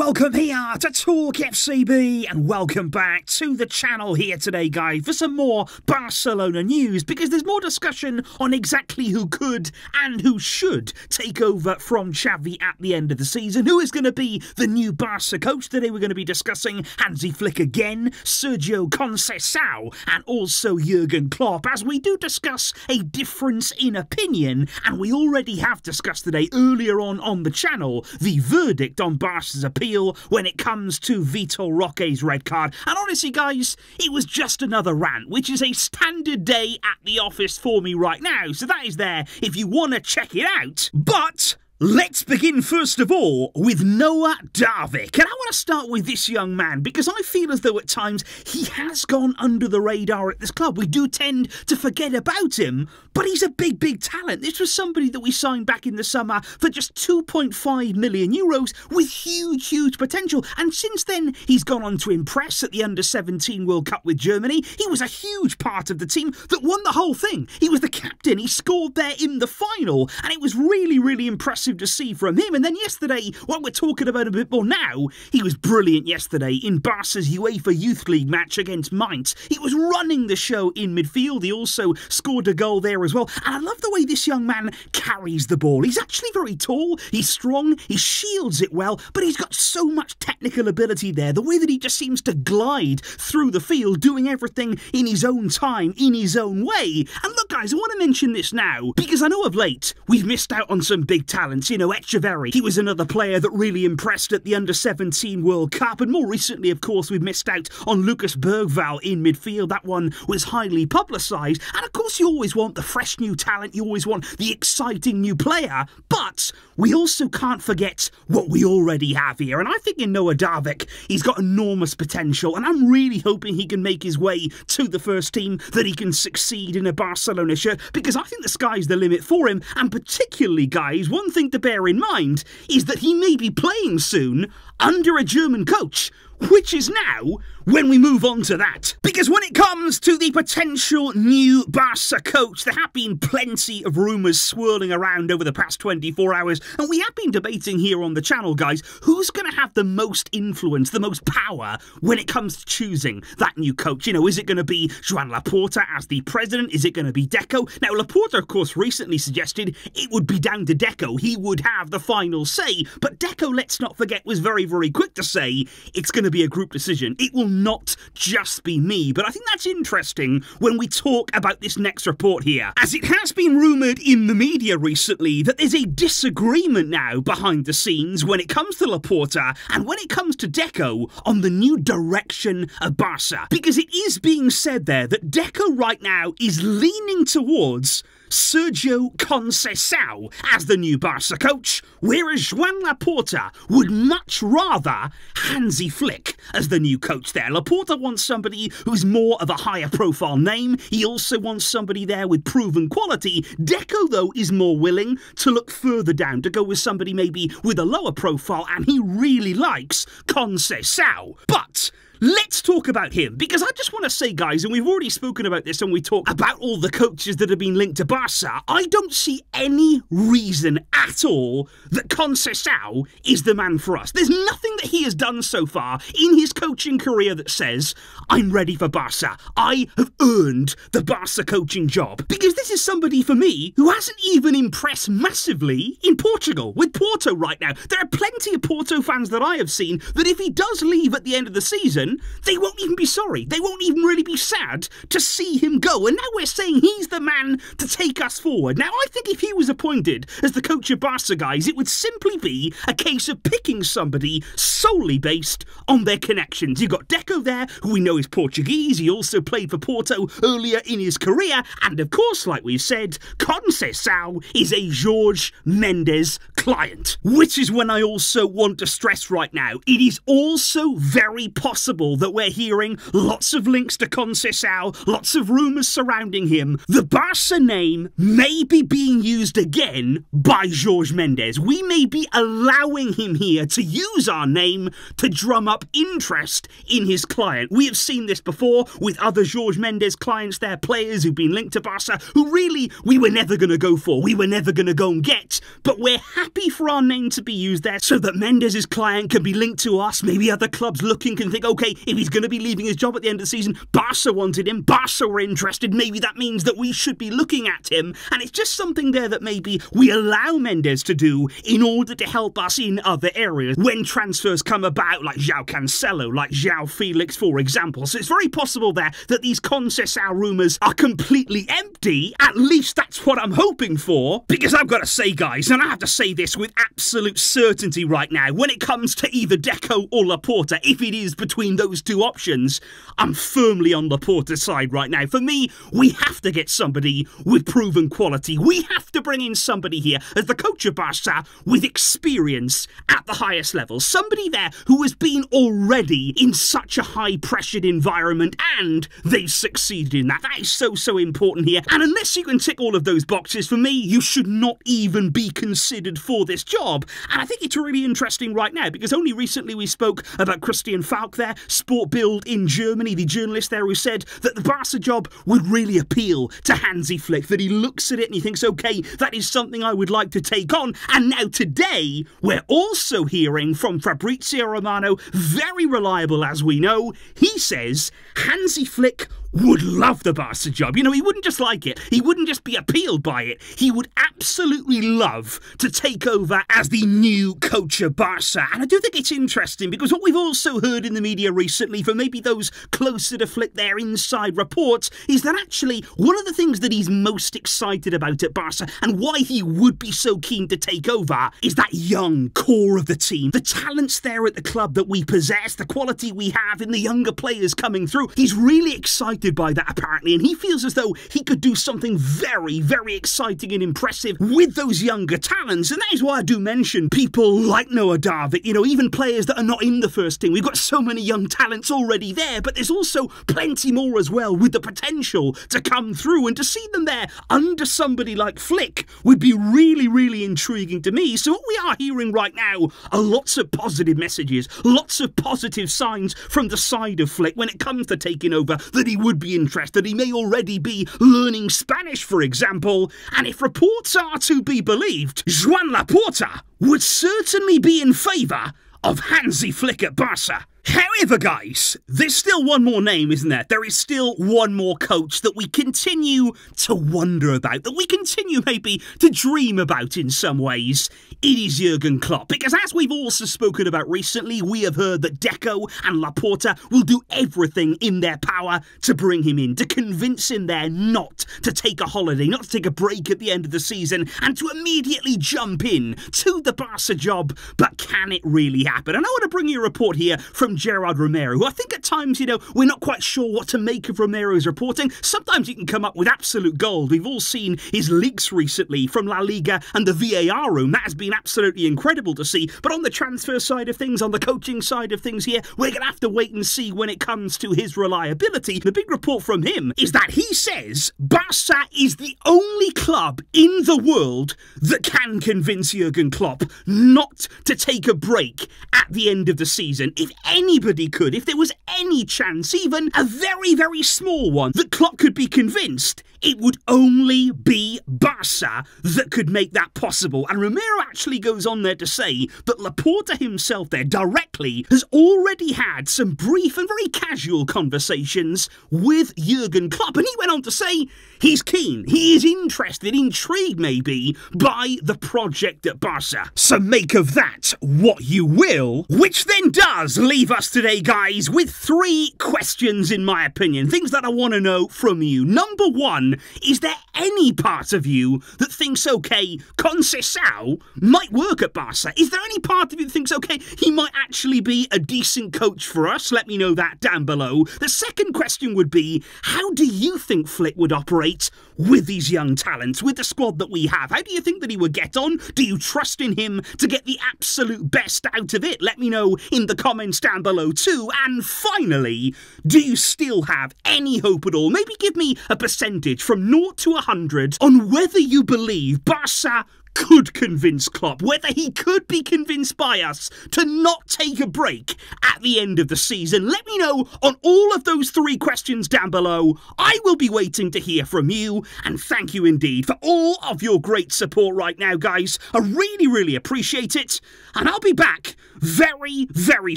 welcome here to Talk FCB and welcome back to the channel here today, guys, for some more Barcelona news because there's more discussion on exactly who could and who should take over from Xavi at the end of the season. Who is going to be the new Barca coach? Today we're going to be discussing Hansi Flick again, Sergio Conceição, and also Jurgen Klopp as we do discuss a difference in opinion. And we already have discussed today earlier on on the channel the verdict on Barca's appeal when it comes to Vitor Roque's red card. And honestly, guys, it was just another rant, which is a standard day at the office for me right now. So that is there if you want to check it out. But Let's begin first of all with Noah Darvich. And I want to start with this young man because I feel as though at times he has gone under the radar at this club. We do tend to forget about him, but he's a big, big talent. This was somebody that we signed back in the summer for just 2.5 million euros with huge, huge potential. And since then, he's gone on to impress at the under 17 World Cup with Germany. He was a huge part of the team that won the whole thing. He was the captain, he scored there in the final, and it was really, really impressive to see from him. And then yesterday, what we're talking about a bit more now, he was brilliant yesterday in Barca's UEFA Youth League match against Mainz. He was running the show in midfield. He also scored a goal there as well. And I love the way this young man carries the ball. He's actually very tall, he's strong, he shields it well, but he's got so much technical ability there. The way that he just seems to glide through the field, doing everything in his own time, in his own way. And look, guys, I want to mention this now because I know of late we've missed out on some big talent you know, Echeverri. He was another player that really impressed at the under 17 World Cup. And more recently, of course, we've missed out on Lucas Bergvall in midfield. That one was highly publicised. And of course, you always want the fresh new talent, you always want the exciting new player. But we also can't forget what we already have here. And I think in Noah Darvich, he's got enormous potential. And I'm really hoping he can make his way to the first team, that he can succeed in a Barcelona shirt, because I think the sky's the limit for him. And particularly, guys, one thing to bear in mind is that he may be playing soon under a German coach which is now when we move on to that. Because when it comes to the potential new Barca coach, there have been plenty of rumours swirling around over the past 24 hours, and we have been debating here on the channel, guys, who's going to have the most influence, the most power when it comes to choosing that new coach. You know, is it going to be Joan Laporta as the president? Is it going to be Deco? Now, Laporta, of course, recently suggested it would be down to Deco. He would have the final say, but Deco, let's not forget, was very, very quick to say it's going to to be a group decision. It will not just be me, but I think that's interesting when we talk about this next report here, as it has been rumoured in the media recently that there's a disagreement now behind the scenes when it comes to Laporta and when it comes to Deco on the new direction of Barca. Because it is being said there that Deco right now is leaning towards Sergio Conceição as the new Barca coach, whereas Joan Laporta would much rather Hansi Flick as the new coach there. Laporta wants somebody who's more of a higher profile name. He also wants somebody there with proven quality. Deco, though, is more willing to look further down, to go with somebody maybe with a lower profile, and he really likes Conceição. But Let's talk about him because I just want to say, guys, and we've already spoken about this and we talk about all the coaches that have been linked to Barca. I don't see any reason at all that Conceição is the man for us. There's nothing that he has done so far in his coaching career that says, I'm ready for Barca. I have earned the Barca coaching job. Because this is somebody for me who hasn't even impressed massively in Portugal with Porto right now. There are plenty of Porto fans that I have seen that if he does leave at the end of the season, they won't even be sorry. They won't even really be sad to see him go. And now we're saying he's the man to take us forward. Now, I think if he was appointed as the coach of Barca, guys, it would simply be a case of picking somebody solely based on their connections. You've got Deco there, who we know is Portuguese. He also played for Porto earlier in his career. And of course, like we've said, Conceição is a Jorge Mendes client. Which is when I also want to stress right now, it is also very possible possible that we're hearing lots of links to Conceição, lots of rumours surrounding him. The Barca name may be being used again by Jorge Mendes. We may be allowing him here to use our name to drum up interest in his client. We have seen this before with other Jorge Mendes clients, their players who've been linked to Barca, who really we were never going to go for, we were never going to go and get, but we're happy for our name to be used there so that Mendes' client can be linked to us. Maybe other clubs looking can think, okay, if he's going to be leaving his job at the end of the season, Barca wanted him, Barca were interested, maybe that means that we should be looking at him, and it's just something there that maybe we allow Mendes to do in order to help us in other areas when transfers come about, like João Cancelo, like João Felix, for example. So it's very possible there that these Conceição rumours are completely empty. At least that's what I'm hoping for. Because I've got to say, guys, and I have to say this with absolute certainty right now, when it comes to either Deco or Laporta, if it is between those two options, I'm firmly on Laporta's side right now. For me, we have to get somebody with proven quality. We have to bring in somebody here as the coach of Barca with experience at the highest level. Somebody there who has been already in such a high pressured environment and they've succeeded in that. That is so, so important here. And unless you can tick all of those boxes, for me, you should not even be considered for this job. And I think it's really interesting right now because only recently we spoke about Christian Falk there, Sport Bild in Germany, the journalist there who said that the Barca job would really appeal to Hansi Flick, that he looks at it and he thinks, okay, that is something I would like to take on. And now today, we're also hearing from Fabrizio Romano, very reliable as we know, he says Hansi Flick would love the Barca job. You know, he wouldn't just like it, he wouldn't just be appealed by it, he would absolutely love to take over as the new coach of Barca. And I do think it's interesting because what we've also heard in the media recently from maybe those closer to Flick, their inside reports, is that actually one of the things that he's most excited about at Barca and why he would be so keen to take over is that young core of the team, the talents there at the club that we possess, the quality we have in the younger players coming through. He's really excited by that apparently, and he feels as though he could do something very, very exciting and impressive with those younger talents. And that is why I do mention people like Noah Darvich, you know, even players that are not in the first team. We've got so many young talents already there, but there's also plenty more as well with the potential to come through and to see them there under somebody like Flick would be really, really intriguing to me. So what we are hearing right now are lots of positive messages, lots of positive signs from the side of Flick when it comes to taking over that he would be interested. He may already be learning Spanish, for example. And if reports are to be believed, Juan Laporta would certainly be in favour of Hansi Flick at Barca. However, guys, there's still one more name, isn't there? There is still one more coach that we continue to wonder about, that we continue maybe to dream about in some ways. It is Jurgen Klopp, because as we've also spoken about recently, we have heard that Deco and Laporta will do everything in their power to bring him in, to convince him there not to take a holiday, not to take a break at the end of the season, and to immediately jump in to the Barca job. But can it really happen? And I want to bring you a report here from Gerard Romero, who I think at times, you know, we're not quite sure what to make of Romero's reporting. Sometimes he can come up with absolute gold. We've all seen his leaks recently from La Liga and the VAR room. That has been absolutely incredible to see. But on the transfer side of things, on the coaching side of things here, we're going to have to wait and see when it comes to his reliability. The big report from him is that he says Barca is the only club in the world that can convince Jurgen Klopp not to take a break at the end of the season. If anybody could, if there was any chance, even a very, very small one, that Klopp could be convinced, it would only be Barca that could make that possible. And Romero actually goes on there to say that Laporta himself there directly has already had some brief and very casual conversations with Jurgen Klopp. And he went on to say he's keen, he is interested, intrigued maybe, by the project at Barca. So make of that what you will, which then does leave us today, guys, with three questions in my opinion, things that I want to know from you. Number one, is there any part of you that thinks, okay, Conceição might work at Barca? Is there any part of you that thinks, okay, he might actually be a decent coach for us? Let me know that down below. The second question would be, how do you think Flick would operate with these young talents, with the squad that we have? How do you think that he would get on? Do you trust in him to get the absolute best out of it? Let me know in the comments down below too. And finally, do you still have any hope at all? Maybe give me a percentage from 0 to 100 on whether you believe Barca could convince Klopp, whether he could be convinced by us to not take a break at the end of the season. Let me know on all of those three questions down below. I will be waiting to hear from you, and thank you indeed for all of your great support right now, guys. I really, really appreciate it, and I'll be back very, very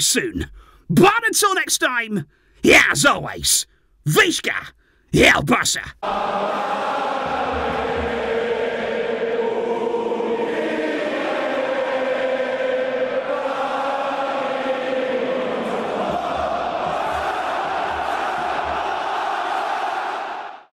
soon. But until next time, yeah, as always, Visca, El Barca.